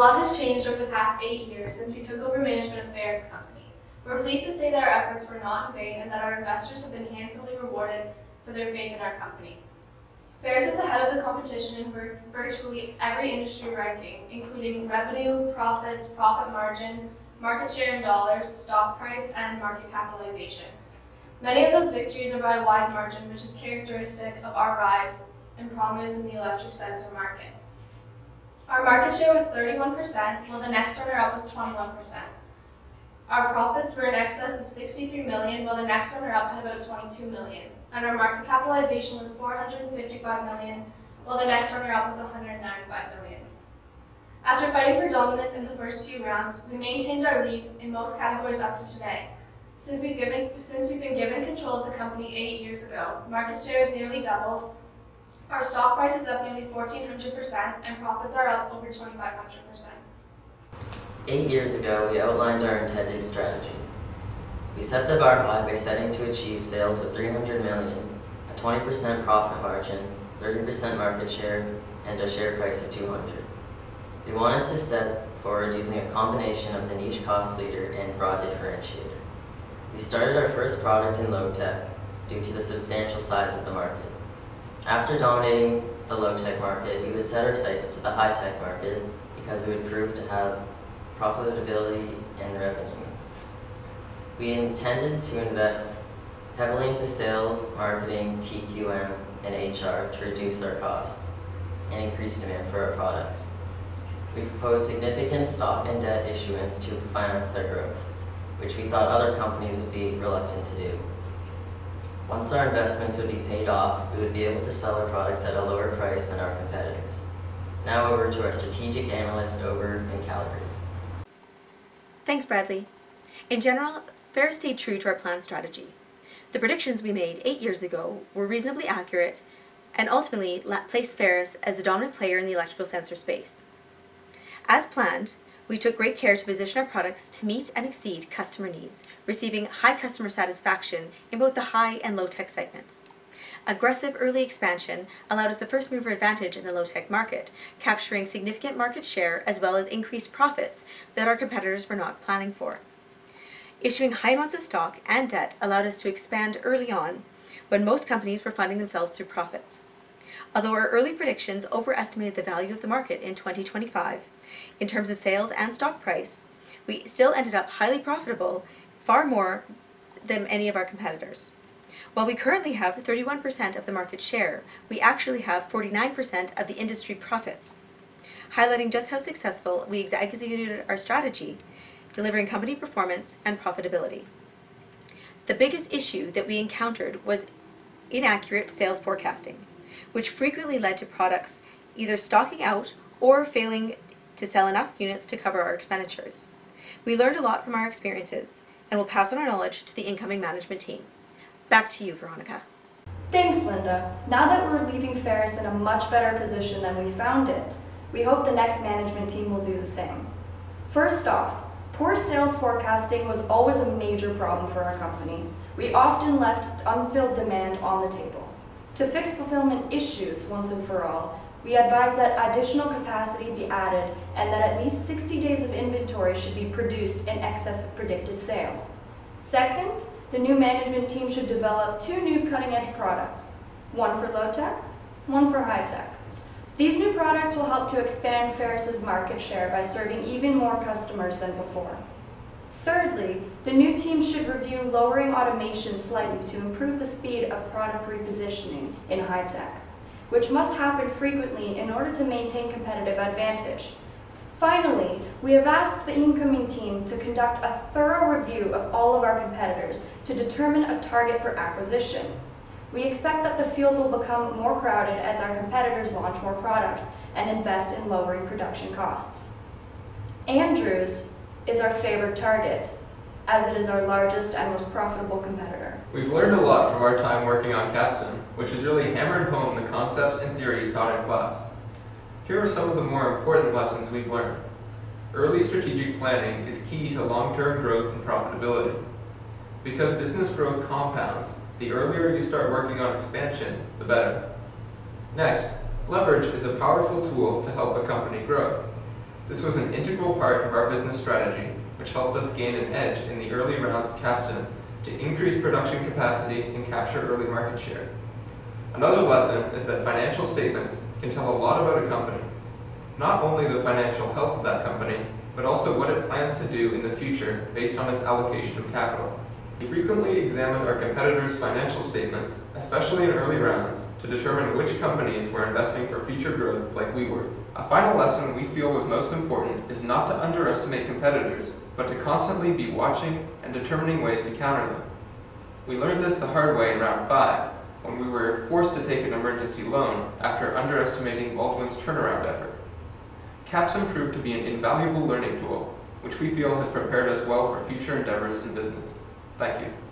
lot has changed over the past eight years since we took over management of Ferris Company. We're pleased to say that our efforts were not in vain and that our investors have been handsomely rewarded for their faith in our company. Ferris is ahead of the competition in vir- virtually every industry ranking, including revenue, profits, profit margin, market share in dollars, stock price, and market capitalization. Many of those victories are by a wide margin, which is characteristic of our rise in prominence in the electric sensor market. Our market share was 31%, while the next runner-up was 21%. Our profits were in excess of 63 million, while the next runner-up had about 22 million. And our market capitalization was 455 million, while the next runner-up was 195 million. After fighting for dominance in the first few rounds, we maintained our lead in most categories up to today. Since we've, given, since we've been given control of the company eight years ago, market share has nearly doubled, our stock price is up nearly 1,400%, and profits are up over 2,500%. Eight years ago, we outlined our intended strategy. We set the bar high by setting to achieve sales of 300 million, a 20% profit margin, 30% market share, and a share price of 200. We wanted to set forward using a combination of the niche cost leader and broad differentiator. We started our first product in low tech due to the substantial size of the market. After dominating the low-tech market, we would set our sights to the high-tech market because it would prove to have profitability and revenue. We intended to invest heavily into sales, marketing, TQM, and HR to reduce our costs and increase demand for our products. We proposed significant stock and debt issuance to finance our growth, which we thought other companies would be reluctant to do. Once our investments would be paid off, we would be able to sell our products at a lower price than our competitors. Now over to our strategic analyst over in Calgary. Thanks, Bradley. In general, Ferris stayed true to our planned strategy. The predictions we made eight years ago were reasonably accurate and ultimately placed Ferris as the dominant player in the electrical sensor space. As planned, we took great care to position our products to meet and exceed customer needs, receiving high customer satisfaction in both the high and low-tech segments. Aggressive early expansion allowed us the first mover advantage in the low-tech market, capturing significant market share as well as increased profits that our competitors were not planning for. Issuing high amounts of stock and debt allowed us to expand early on when most companies were funding themselves through profits. Although our early predictions overestimated the value of the market in 2025, in terms of sales and stock price, we still ended up highly profitable, far more than any of our competitors. While we currently have 31% of the market share, we actually have 49% of the industry profits, highlighting just how successful we executed our strategy, delivering company performance and profitability. The biggest issue that we encountered was inaccurate sales forecasting, which frequently led to products either stocking out or failing to sell enough units to cover our expenditures. We learned a lot from our experiences and will pass on our knowledge to the incoming management team. Back to you, Veronica. Thanks, Linda. Now that we're leaving Ferris in a much better position than we found it, we hope the next management team will do the same. First off, poor sales forecasting was always a major problem for our company. We often left unfilled demand on the table. To fix fulfillment issues once and for all, we advise that additional capacity be added and that at least 60 days of inventory should be produced in excess of predicted sales. Second, the new management team should develop two new cutting-edge products, one for low-tech, one for high-tech. These new products will help to expand Ferris's market share by serving even more customers than before. Thirdly, the new team should review lowering automation slightly to improve the speed of product repositioning in high-tech which must happen frequently in order to maintain competitive advantage. Finally, we have asked the incoming team to conduct a thorough review of all of our competitors to determine a target for acquisition. We expect that the field will become more crowded as our competitors launch more products and invest in lowering production costs. Andrews is our favorite target, as it is our largest and most profitable competitor. We've learned a lot from our time working on Capsim, which has really hammered home the concepts and theories taught in class. Here are some of the more important lessons we've learned. Early strategic planning is key to long-term growth and profitability. Because business growth compounds, the earlier you start working on expansion, the better. Next, leverage is a powerful tool to help a company grow. This was an integral part of our business strategy, which helped us gain an edge in the early rounds of CAPSIM to increase production capacity and capture early market share. Another lesson is that financial statements can tell a lot about a company. Not only the financial health of that company, but also what it plans to do in the future based on its allocation of capital. We frequently examine our competitors' financial statements, especially in early rounds, to determine which companies were investing for future growth like we were. A final lesson we feel was most important is not to underestimate competitors, but to constantly be watching and determining ways to counter them. We learned this the hard way in round 5, when we were forced to take an emergency loan after underestimating Baldwin's turnaround effort. CAPSIM proved to be an invaluable learning tool, which we feel has prepared us well for future endeavors in business. Thank you.